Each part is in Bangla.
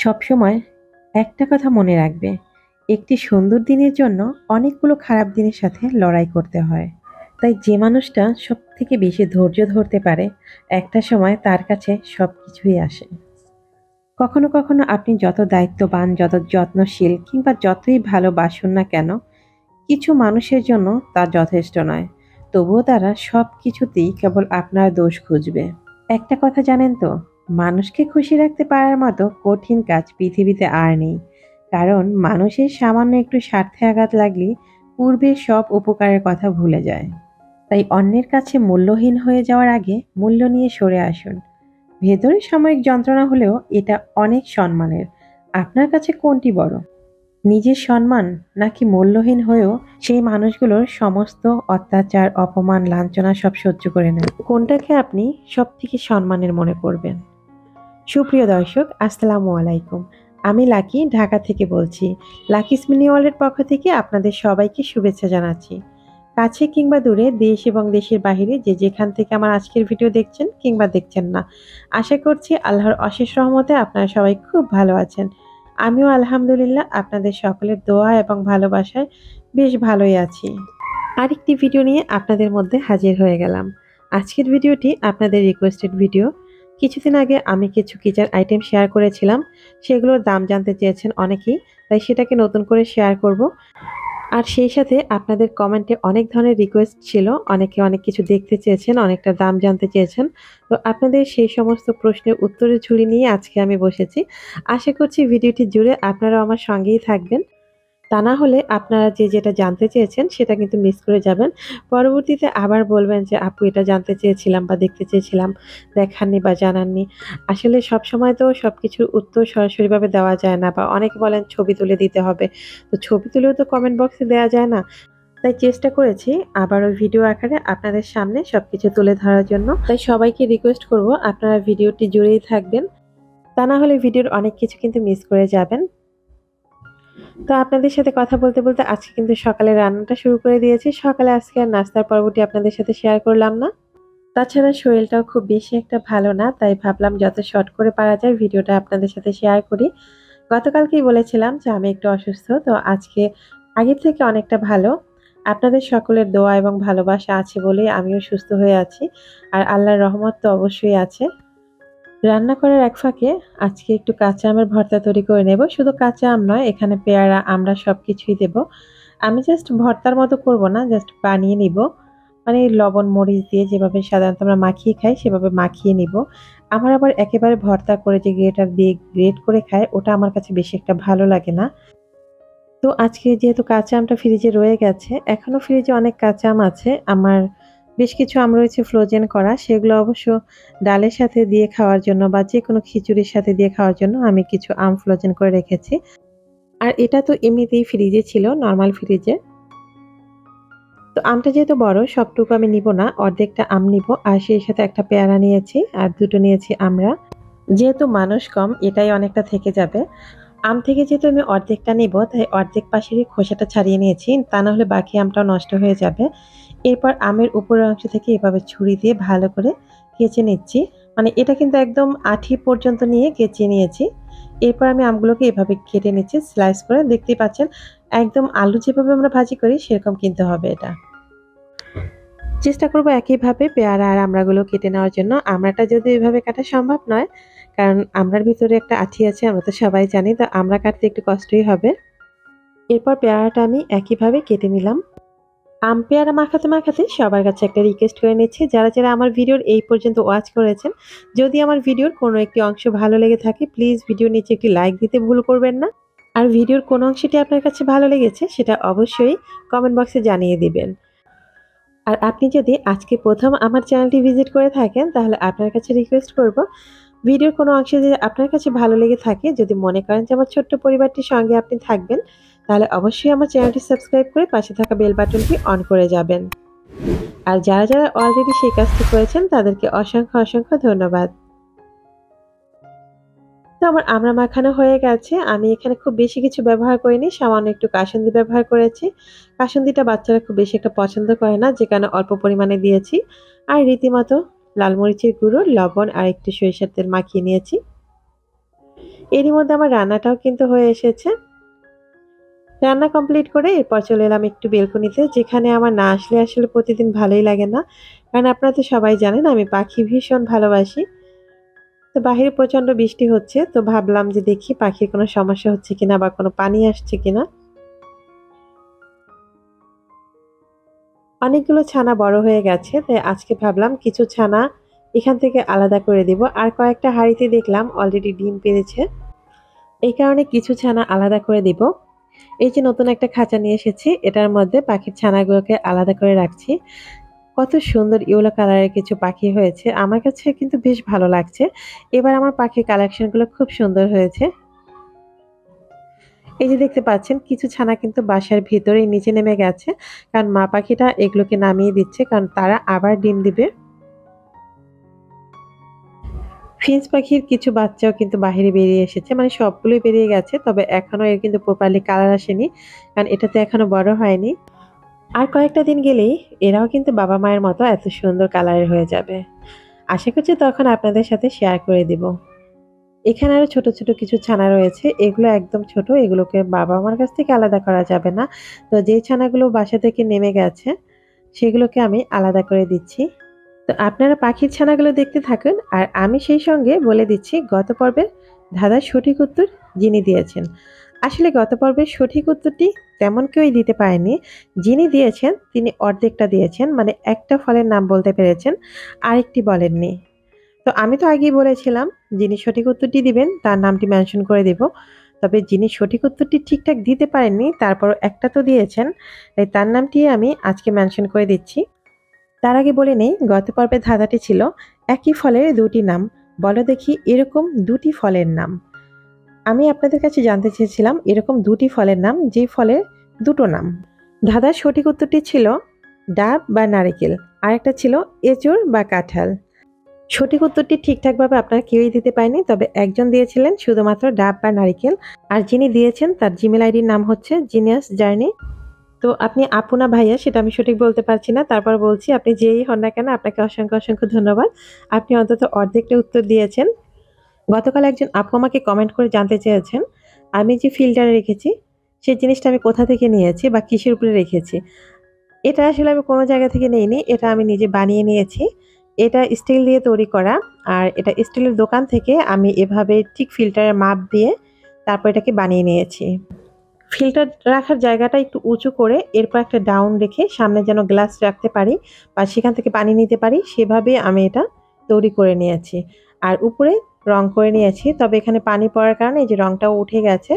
সবসময় একটা কথা মনে রাখবে, একটি সুন্দর দিনের জন্য অনেকগুলো খারাপ দিনের সাথে লড়াই করতে হয়। তাই যে মানুষটা সব থেকে বেশি ধৈর্য ধরতে পারে, একটা সময় তার কাছে সব কিছুই আসে। কখনো কখনো আপনি যত দায়িত্ববান, যত যত্নশীল কিংবা যতই ভালো ভালোবাসুন না কেন, কিছু মানুষের জন্য তা যথেষ্ট নয়। তবুও তারা সব কিছুতেই কেবল আপনার দোষ খুঁজবে। একটা কথা জানেন তো মানুষকে খুশি রাখতে পারার মতো কঠিন কাজ পৃথিবীতে আর নেই। কারণ মানুষের সামান্য একটু স্বার্থে আঘাত লাগলে পূর্বের সব উপকারের কথা ভুলে যায়। তাই অন্যের কাছে মূল্যহীন হয়ে যাওয়ার আগে মূল্য নিয়ে সরে আসুন। ভেতরে সাময়িক যন্ত্রণা হলেও এটা অনেক সম্মানের। আপনার কাছে কোনটি বড়? নিজের সম্মান নাকি মূল্যহীন হয়েও সেই মানুষগুলোর সমস্ত অত্যাচার, অপমান, লাঞ্ছনা সব সহ্য করে নেন। কোনটাকে আপনি সব থেকে সম্মানের মনে করবেন? সুপ্রিয় দর্শক, আসসালামু আলাইকুম। আমি লাকি, ঢাকা থেকে বলছি। লাকি স্মিনি ওয়ার্ল্ডের পক্ষ থেকে আপনাদের সবাইকে শুভেচ্ছা জানাচ্ছি। কাছে কিংবা দূরে, দেশ এবং দেশের বাহিরে যে যেখান থেকে আমার আজকের ভিডিও দেখছেন কিংবা দেখছেন না, আশা করছি আল্লাহর অশেষ রহমতে আপনারা সবাই খুব ভালো আছেন। আমিও আলহামদুলিল্লাহ আপনাদের সকলের দোয়া এবং ভালোবাসায় বেশ ভালোই আছি। আরেকটি ভিডিও নিয়ে আপনাদের মধ্যে হাজির হয়ে গেলাম। আজকের ভিডিওটি আপনাদের রিকোয়েস্টেড ভিডিও কিছুদিন আগে আমি কিছু কিচেন আইটেম শেয়ার করেছিলাম, সেগুলোর দাম জানতে চেয়েছেন অনেকেই, তাই সেটাকে নতুন করে শেয়ার করব। আর সেই সাথে আপনাদের কমেন্টে অনেক ধরনের রিকোয়েস্ট ছিল, অনেকে অনেক কিছু দেখতে চেয়েছেন, অনেকটা দাম জানতে চেয়েছেন। তো আপনাদের সেই সমস্ত প্রশ্নের উত্তরের ঝুলি নিয়ে আজকে আমি বসেছি। আশা করছি ভিডিওটি জুড়ে আপনারাও আমার সঙ্গেই থাকবেন। তা না হলে আপনারা যে যেটা জানতে চেয়েছেন সেটা কিন্তু মিস করে যাবেন। পরবর্তীতে আবার বলবেন যে, আপু, এটা জানতে চেয়েছিলাম বা দেখতে চেয়েছিলাম, দেখাননি বা জানাননি। আসলে সব সময় তো সব কিছুর উত্তর সরাসরিভাবে দেওয়া যায় না বা অনেকে বলেন ছবি তুলে দিতে হবে। তো ছবি তুলেও তো কমেন্ট বক্সে দেওয়া যায় না। তাই চেষ্টা করেছি আবারও ভিডিও আকারে আপনাদের সামনে সব কিছু তুলে ধরার জন্য। তাই সবাইকে রিকোয়েস্ট করব আপনারা ভিডিওটি জুড়েই থাকবেন। তা না হলে ভিডিওর অনেক কিছু কিন্তু মিস করে যাবেন। তো আপনাদের সাথে কথা বলতে বলতে আজকে কিন্তু সকালে রান্নাটা শুরু করে দিয়েছি। সকালে আজকে আর নাস্তার পর্বটি আপনাদের সাথে শেয়ার করলাম না। তাছাড়া শরীরটাও খুব বেশি একটা ভালো না, তাই ভাবলাম যত শর্ট করে পারা যায় ভিডিওটা আপনাদের সাথে শেয়ার করি। গতকালকেই বলেছিলাম যে আমি একটু অসুস্থ, তো আজকে আগের থেকে অনেকটা ভালো। আপনাদের সকলের দোয়া এবং ভালোবাসা আছে বলেই আমিও সুস্থ হয়ে আছি। আর আল্লাহর রহমত তো অবশ্যই আছে। রান্না করার এক ফাঁকে আজকে একটু কাঁচা আমের ভর্তা তৈরি করে নেব। শুধু কাঁচা আম নয়, এখানে পেয়ারা, আমরা সব কিছুই দেব। আমি জাস্ট ভর্তার মতো করব না জাস্ট বানিয়ে নিব। মানে লবণ, মরিচ দিয়ে যেভাবে সাধারণত আমরা মাখিয়ে খাই, সেভাবে মাখিয়ে নিব। আমার আবার একেবারে ভর্তা করে যে গ্রেটার দিয়ে গ্রেট করে খায়, ওটা আমার কাছে বেশি একটা ভালো লাগে না। তো আজকে যেহেতু কাঁচা আমটা ফ্রিজে রয়ে গেছে এখনও ফ্রিজে অনেক কাঁচা আম আছে। আমার বেশ কিছু আম রয়েছে ফ্রোজেন করা। সেগুলো অবশ্য ডালের সাথে দিয়ে খাওয়ার জন্য বা যে কোনো খিচুড়ির সাথে দিয়ে খাওয়ার জন্য আমি কিছু আম ফ্রোজেন করে রেখেছি। আর এটা তো এমনিতেই ফ্রিজে ছিল নর্মাল ফ্রিজে তো আমটা যেহেতু বড়, সবটুকু আমি নিব না, অর্ধেকটা আম নিব। আর সেই সাথে একটা পেয়ারা নিয়েছি, আর দুটো নিয়েছি আমরা। যেহেতু মানুষ কম, এটাই অনেকটা থেকে যাবে। আম থেকে যেহেতু আমি অর্ধেকটা নিব, তাই অর্ধেক পাশেরই খোসাটা ছাড়িয়ে নিয়েছি। তা না হলে বাকি আমটাও নষ্ট হয়ে যাবে। এরপর আমের উপরের অংশ থেকে এভাবে ছুরি দিয়ে ভালো করে কেচে নিচ্ছি। মানে এটা কিন্তু একদম আঠি পর্যন্ত নিয়ে কেচে নিয়েছি। এরপর আমি আমগুলোকে এভাবে কেটে নিচ্ছি, স্লাইস করে। দেখতেই পাচ্ছেন, একদম আলু যেভাবে আমরা ভাজি করি, সেরকম কিনতে হবে এটা। চেষ্টা করব একইভাবে পেয়ারা আর আমড়াগুলো কেটে নেওয়ার জন্য। আমড়াটা যদি এভাবে কাটা সম্ভব নয় কারণ আমরার ভিতরে একটা আঠি আছে, আমরা তো সবাই জানি, তো আমরা কাটতে একটু কষ্টই হবে। এরপর পেয়ারাটা আমি একইভাবে কেটে নিলাম। আম, পেয়ারা মাখাতে মাখাতে সবার কাছে একটা রিকোয়েস্ট করে নিচ্ছি। যারা যারা আমার ভিডিওর এই পর্যন্ত ওয়াচ করেছেন, যদি আমার ভিডিওর কোনো একটি অংশ ভালো লেগে থাকে প্লিজ ভিডিও নিচে একটি লাইক দিতে ভুল করবেন না। আর ভিডিওর কোন অংশটি আপনার কাছে ভালো লেগেছে, সেটা অবশ্যই কমেন্ট বক্সে জানিয়ে দিবেন। আর আপনি যদি আজকে প্রথম আমার চ্যানেলটি ভিজিট করে থাকেন, তাহলে আপনার কাছে রিকোয়েস্ট করব ভিডিওর কোনো অংশ যদি আপনার কাছে ভালো লেগে থাকে, যদি মনে করেন যে আমার ছোট্ট পরিবারটির সঙ্গে আপনি থাকবেন, তাহলে অবশ্যই আমার চ্যানেলটি সাবস্ক্রাইব করে পাশে থাকা বেল বাটনটি অন করে যাবেন। আর যারা যারা অলরেডি সেই কাজটি করেছেন, তাদেরকে অসংখ্য অসংখ্য ধন্যবাদ। তো আমার আমরা মাখানো হয়ে গেছে। আমি এখানে খুব বেশি কিছু ব্যবহার করিনি, সামান্য একটু কাসন্দি ব্যবহার করেছি। কাসন্দিটা বাচ্চারা খুব বেশি একটা পছন্দ করে না, যে কারণে অল্প পরিমাণে দিয়েছি। আর রীতিমতো লাল মরিচের গুঁড়ো, লবণ আর একটু সরিষার তেল মাখিয়ে নিয়েছি। এরই মধ্যে আমার রান্নাটাও কিন্তু হয়ে এসেছে। রান্না কমপ্লিট করে এরপর চলে এলাম একটু বেলকনিতে, যেখানে আমার না আসলে আসলে প্রতিদিন ভালোই লাগে না। কারণ আপনারা তো সবাই জানেন, আমি পাখি ভীষণ ভালোবাসি। তো বাহিরে প্রচণ্ড বৃষ্টি হচ্ছে, তো ভাবলাম যে দেখি পাখির কোনো সমস্যা হচ্ছে কিনা বা কোনো পানি আসছে কিনা। অনেকগুলো ছানা বড় হয়ে গেছে, তাই আজকে ভাবলাম কিছু ছানা এখান থেকে আলাদা করে দিব। আর কয়েকটা হাঁড়িতে দেখলাম অলরেডি ডিম পেরেছে। এই কারণে কিছু ছানা আলাদা করে দিব। এই যে নতুন একটা খাঁচা নিয়ে এসেছি, এটার মধ্যে পাখির ছানাগুলোকে আলাদা করে রাখছি। কত সুন্দর ইয়েলো কালারের কিছু পাখি হয়েছে। আমার কাছে কিন্তু বেশ ভালো লাগছে। এবার আমার পাখির কালেকশনগুলো খুব সুন্দর হয়েছে। এই যে দেখতে পাচ্ছেন, কিছু ছানা কিন্তু বাসার ভিতরেই নিচে নেমে গেছে। কারণ মা পাখিটা এগুলোকে নামিয়ে দিচ্ছে, কারণ তারা আবার ডিম দিবে। ফিন্স পাখির কিছু বাচ্চাও কিন্তু বাহিরে বেরিয়ে এসেছে মানে সবগুলোই বেরিয়ে গেছে, তবে এখনও এর কিন্তু প্রপারলি কালার আসেনি, কারণ এটাতে এখনও বড় হয়নি। আর কয়েকটা দিন গেলেই এরাও কিন্তু বাবা মায়ের মতো এত সুন্দর কালারের হয়ে যাবে। আশা করছি তখন আপনাদের সাথে শেয়ার করে দিব। এখানে আরও ছোট ছোট কিছু ছানা রয়েছে। এগুলো একদম ছোট, এগুলোকে বাবা মার কাছ থেকে আলাদা করা যাবে না। তো যে ছানাগুলো বাসা থেকে নেমে গেছে, সেগুলোকে আমি আলাদা করে দিচ্ছি। তো আপনারা পাখির ছানাগুলো দেখতে থাকুন। আর আমি সেই সঙ্গে বলে দিচ্ছি, গত পর্বের ধাঁধার সঠিক উত্তর যিনি দিয়েছেন। আসলে গত পর্বের সঠিক উত্তরটি তেমন কেউই দিতে পারেনি। যিনি দিয়েছেন, তিনি অর্ধেকটা দিয়েছেন মানে একটা ফলের নাম বলতে পেরেছেন। আরেকটি বলেননি। তো আমি তো আগেই বলেছিলাম, যিনি সঠিক উত্তরটি দিবেন, তার নামটি মেনশন করে দেব। তবে যিনি সঠিক উত্তরটি ঠিকঠাক দিতে পারেননি তারপর একটা তো দিয়েছেন, তাই তার নামটি আমি আজকে মেনশন করে দিচ্ছি। তার আগে বলে নেই, গত পর্বের ধাঁধাটি ছিল একই ফলের দুটি নাম। বলো দেখি এরকম দুটি ফলের নাম। আমি আপনাদের কাছে জানতে চেয়েছিলাম, এরকম দুটি ফলের নাম যে ফলের দুটো নাম। ধাঁধার সঠিক উত্তরটি ছিল ডাব বা নারিকেল, আরেকটা ছিল এঁচড় বা কাঁঠাল। সঠিক উত্তরটি ঠিকঠাকভাবে আপনারা কেউই দিতে পারেনি, তবে একজন দিয়েছিলেন শুধুমাত্র ডাব বা নারিকেল, আর যিনি দিয়েছেন তার জিমেল আইডির নাম হচ্ছে জিনিয়াস জার্নি। তো আপনি আপুনা ভাইয়া সেটা আমি সঠিক বলতে পারছি না, তারপর বলছি আপনি যেই হন না কেন, আপনাকে অসংখ্য অসংখ্য ধন্যবাদ। আপনি অন্তত অর্ধেকটা উত্তর দিয়েছেন। গতকাল একজন আপু আমাকে কমেন্ট করে জানতে চেয়েছেন, আমি যে ফিল্টারে রেখেছি, সেই জিনিসটা আমি কোথা থেকে নিয়েছি বা কিসের উপরে রেখেছি, এটা আসলে আমি কোনো জায়গা থেকে নিইনি, এটা আমি নিজে বানিয়ে নিয়েছি। এটা স্টিল দিয়ে তৈরি করা আর এটা স্টিলের দোকান থেকে আমি এভাবে ঠিক ফিল্টারের মাপ দিয়ে তারপর এটাকে বানিয়ে নিয়েছি। ফিল্টার রাখার জায়গাটা একটু উঁচু করে এরপর একটা ডাউন রেখে সামনে যেন গ্লাস রাখতে পারি বা সেখান থেকে পানি নিতে পারি, সেভাবে আমি এটা তৈরি করে নিয়েছি। আর উপরে রং করে নিয়েছি, তবে এখানে পানি পড়ার কারণে এই যে রংটাও উঠে গেছে।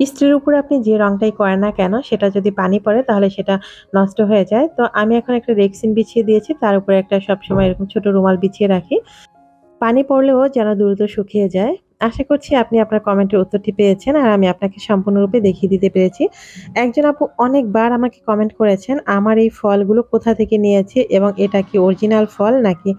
স্ত্রীর উপরে আপনি যে রংটাই করেন না কেন, সেটা যদি পানি পড়ে তাহলে সেটা নষ্ট হয়ে যায়। তো আমি এখন একটা রেক্সিন বিছিয়ে দিয়েছি, তার উপরে একটা সবসময় এরকম ছোট রুমাল বিছিয়ে রাখি। পানি পড়লেও যেন দ্রুত শুকিয়ে যায়। আশা করছি আপনি আপনার কমেন্টের উত্তরটি পেয়েছেন আর আমি আপনাকে সম্পূর্ণরূপে দেখিয়ে দিতে পেরেছি। একজন আপু অনেকবার আমাকে কমেন্ট করেছেন, আমার এই ফলগুলো কোথা থেকে নিয়েছে এবং এটা কি অরিজিনাল ফল নাকি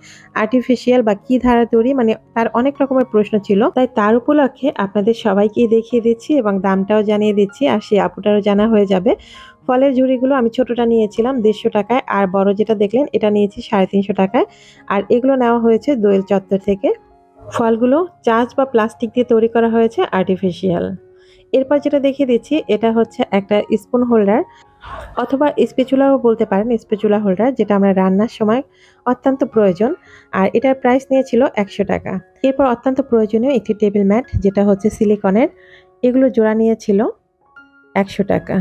আর্টিফিশিয়াল বা কি ধারা তৈরি? মানে তার অনেক রকমের প্রশ্ন ছিল। তাই তার উপলক্ষে আপনাদের সবাইকেই দেখিয়ে দিচ্ছি এবং দামটাও জানিয়ে দিচ্ছি আর সেই আপুটারও জানা হয়ে যাবে। ফলের ঝুড়িগুলো আমি ছোটটা নিয়েছিলাম দেড়শো টাকায় আর বড় যেটা দেখলেন এটা নিয়েছি সাড়ে তিনশো টাকায়। আর এগুলো নেওয়া হয়েছে দোয়েল চত্বর থেকে। ফলগুলো চার্জ বা প্লাস্টিক দিয়ে তৈরি করা হয়েছে আর্টিফিশিয়াল এরপর যেটা দেখিয়ে দিচ্ছি, এটা হচ্ছে একটা স্পুন হোল্ডার অথবা স্পেচুলাও বলতে পারেন স্পেচুলা হোল্ডার যেটা আমরা রান্নার সময় অত্যন্ত প্রয়োজন। আর এটার প্রাইস নিয়েছিল একশো টাকা। এরপর অত্যন্ত প্রয়োজনীয় একটি টেবিল ম্যাট যেটা হচ্ছে সিলিকনের এগুলো জোড়া নিয়েছিল একশো টাকা।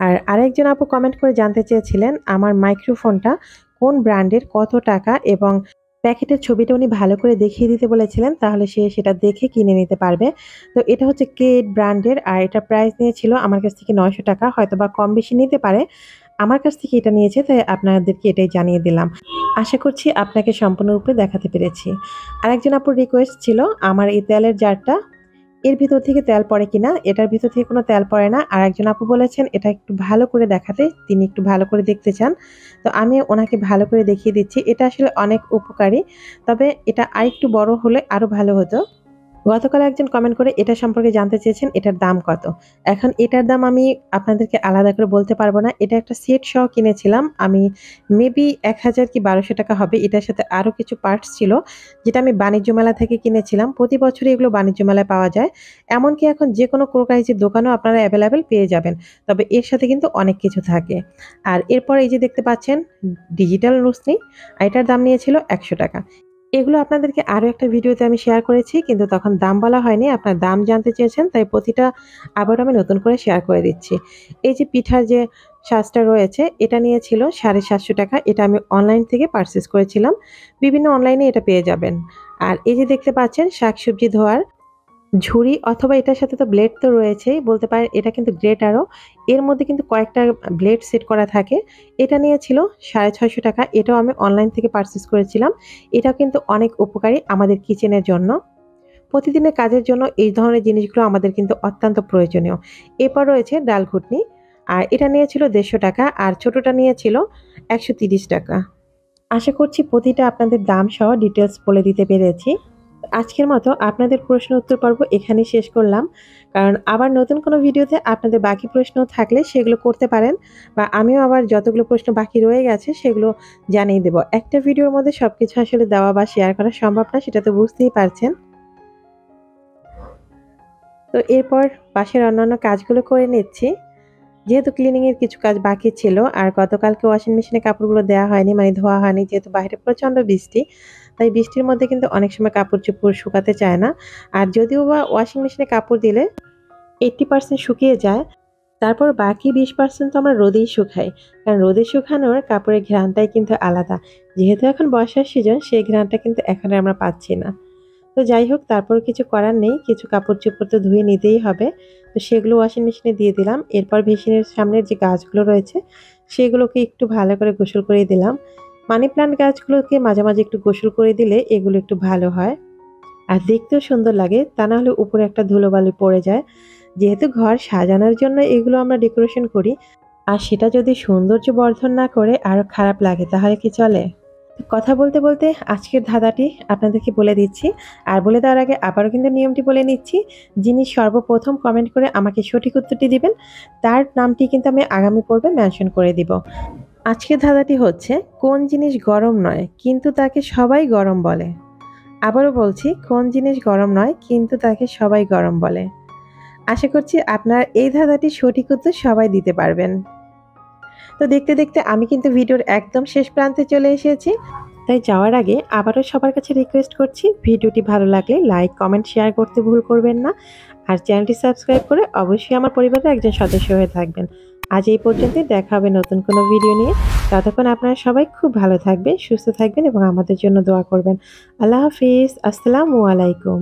আর আরেকজন আপু কমেন্ট করে জানতে চেয়েছিলেন, আমার মাইক্রোফোনটা কোন ব্র্যান্ডের কত টাকা এবং প্যাকেটের ছবিটা উনি ভালো করে দেখিয়ে দিতে বলেছিলেন, তাহলে সে সেটা দেখে কিনে নিতে পারবে। তো এটা হচ্ছে কেট ব্র্যান্ডের আর এটা প্রাইস নিয়েছিল আমার কাছ থেকে নয়শো টাকা হয়তো বা কম বেশি নিতে পারে। আমার কাছ থেকে এটা নিয়েছে, তাই আপনাদেরকে এটাই জানিয়ে দিলাম। আশা করছি আপনাকে সম্পূর্ণরূপে দেখাতে পেরেছি। আরেকজন আপুর রিকোয়েস্ট ছিল, আমার এই তেলের জারটা এর ভিতর থেকে তেল পড়ে কিনা, এটার ভিতর থেকে কোনো তেল পড়ে না। আর একজন আপু বলেছেন, এটা একটু ভালো করে দেখাতে, তিনি একটু ভালো করে দেখতে চান। তো আমি ওনাকে ভালো করে দেখিয়ে দিচ্ছি। এটা আসলে অনেক উপকারী, তবে এটা আরেকটু বড় হলে আরও ভালো হতো। গতকাল একজন কমেন্ট করে এটা সম্পর্কে জানতে চেয়েছেন, এটার দাম কত? এখন এটার দাম আমি আপনাদেরকে আলাদা করে বলতে পারব না। এটা একটা সেট সহ কিনেছিলাম। আমি মেবি এক হাজার কি বারোশো টাকা হবে। এটার সাথে আরও কিছু পার্টস ছিল, যেটা আমি বাণিজ্য মেলা থেকে কিনেছিলাম। প্রতি বছরই এগুলো বাণিজ্য মেলায় পাওয়া যায়। এমনকি এখন যে কোনো ক্রোকাইজের দোকানেও আপনারা অ্যাভেলেবেল পেয়ে যাবেন। তবে এর সাথে কিন্তু অনেক কিছু থাকে। আর এরপর এই যে দেখতে পাচ্ছেন ডিজিটাল রুসনি এটার দাম নিয়েছিল একশো টাকা। এগুলো আপনাদেরকে আরও একটা ভিডিওতে আমি শেয়ার করেছি, কিন্তু তখন দাম বলা হয়নি, আপনার দাম জানতে চেয়েছেন, তাই প্রতিটা আবার আমি নতুন করে শেয়ার করে দিচ্ছি। এই যে পিঠার যে সাজটা রয়েছে, এটা নিয়েছিল সাড়ে সাতশো টাকা, এটা আমি অনলাইন থেকে পারচেস করেছিলাম। বিভিন্ন অনলাইনে এটা পেয়ে যাবেন। আর এই যে দেখতে পাচ্ছেন শাক সবজি ধোয়ার ঝুড়ি অথবা এটার সাথে তো ব্লেড তো রয়েছেই, বলতে পারেন এটা কিন্তু গ্রেটারও এর মধ্যে কিন্তু কয়েকটা ব্লেড সেট করা থাকে। এটা নিয়েছিল সাড়ে ছয়শো টাকা। এটাও আমি অনলাইন থেকে পারচেস করেছিলাম। এটাও কিন্তু অনেক উপকারী আমাদের কিচেনের জন্য। প্রতিদিনের কাজের জন্য এই ধরনের জিনিসগুলো আমাদের কিন্তু অত্যন্ত প্রয়োজনীয়। এরপর রয়েছে ডাল ঘুটনি। আর এটা নিয়েছিল দেড়শো টাকা। আর ছোটোটা নিয়েছিল একশো টাকা। আশা করছি প্রতিটা আপনাদের দাম সহ ডিটেলস বলে দিতে পেরেছি। আজকের মতো আপনাদের প্রশ্ন উত্তর পর্ব এখানে শেষ করলাম। কারণ আবার নতুন কোনো ভিডিওতে আপনাদের বাকি প্রশ্ন থাকলে সেগুলো করতে পারেন বা আমিও আবার যতগুলো প্রশ্ন বাকি রয়ে গেছে সেগুলো জানিয়ে দেব। একটা ভিডিওর মধ্যে সব কিছু আসলে দেওয়া বা শেয়ার করা সম্ভব না, সেটা তো বুঝতেই পারছেন। তো এরপর পাশের অন্যান্য কাজগুলো করে নিচ্ছি। যেহেতু ক্লিনিংয়ের কিছু কাজ বাকি ছিল, আর গতকালকে ওয়াশিং মেশিনে কাপড়গুলো দেওয়া হয়নি মানে ধোয়া হয়নি, যেহেতু বাইরে প্রচণ্ড বৃষ্টি তাই বৃষ্টির মধ্যে কিন্তু অনেক সময় কাপড় চোপড় শুকাতে চায় না। আর যদিও বা ওয়াশিং মেশিনে কাপড় দিলে এইট্টি পার্সেন্ট শুকিয়ে যায়, তারপর বাকি বিশ পার্সেন্ট তো আমরা রোদেই শুকাই। কারণ রোদে শুকানোর কাপড়ের ঘ্রাণটাই কিন্তু আলাদা। যেহেতু এখন বর্ষার সিজন সেই ঘ্রাণটা কিন্তু এখন আমরা পাচ্ছি না। তো যাই হোক, তারপর কিছু করার নেই। কিছু কাপড় চোপড় তো ধুয়ে নিতেই হবে। তো সেগুলো ওয়াশিং মেশিনে দিয়ে দিলাম। এরপর মেশিনের সামনের যে গাছগুলো রয়েছে, সেগুলোকে একটু ভালো করে গোসল করে দিলাম। মানি প্লান্ট গাছগুলোকে মাঝে মাঝে একটু গোসল করে দিলে এগুলো একটু ভালো হয়। আর দেখতেও সুন্দর লাগে, তা না হলে উপরে একটা ধুলোবালি পড়ে যায়। যেহেতু ঘর সাজানোর জন্য এগুলো আমরা ডেকোরেশন করি, আর সেটা যদি সৌন্দর্য বর্ধন না করে আরও খারাপ লাগে, তাহলে কি চলে? কথা বলতে বলতে আজকের ধাঁধাটি আপনাদেরকে বলে দিচ্ছি, আর বলে দেওয়ার আগে আবারও কিন্তু নিয়মটি বলে নিচ্ছি, যিনি সর্বপ্রথম কমেন্ট করে আমাকে সঠিক উত্তরটি দিবেন, তার নামটি কিন্তু আমি আগামী পর্বে মেনশন করে দিব। আজকের ধাঁধাটি হচ্ছে, কোন জিনিস গরম নয়, কিন্তু তাকে সবাই গরম বলে। আবারও বলছি, কোন জিনিস গরম নয়, কিন্তু তাকে সবাই গরম বলে। আশা করছি আপনার এই ধাঁধাটি সঠিক উত্তর সবাই দিতে পারবেন। তো দেখতে দেখতে আমি কিন্তু ভিডিওর একদম শেষ প্রান্তে চলে এসেছি। তাই যাওয়ার আগে আবারও সবার কাছে রিকোয়েস্ট করছি, ভিডিওটি ভালো লাগলে লাইক কমেন্ট শেয়ার করতে ভুল করবেন না। আর চ্যানেলটি সাবস্ক্রাইব করে অবশ্যই আমার পরিবারের একজন সদস্য হয়ে থাকবেন। আজ এই পর্যন্তই, দেখা হবে নতুন কোনো ভিডিও নিয়ে। ততক্ষণ আপনারা সবাই খুব ভালো থাকবেন, সুস্থ থাকবেন এবং আমাদের জন্য দোয়া করবেন। আল্লাহ হাফিজ, আসসালামু আলাইকুম।